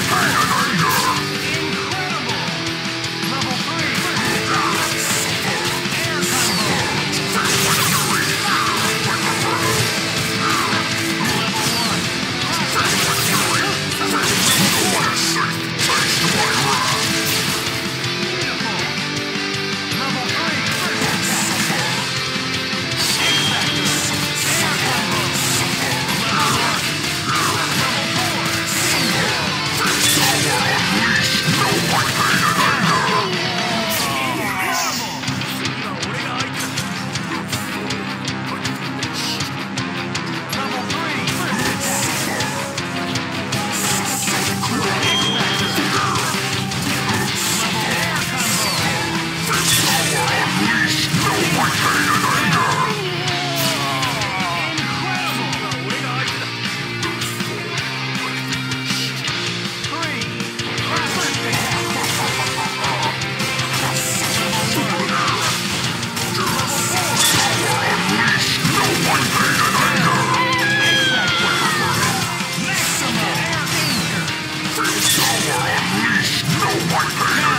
Return! Whiteface.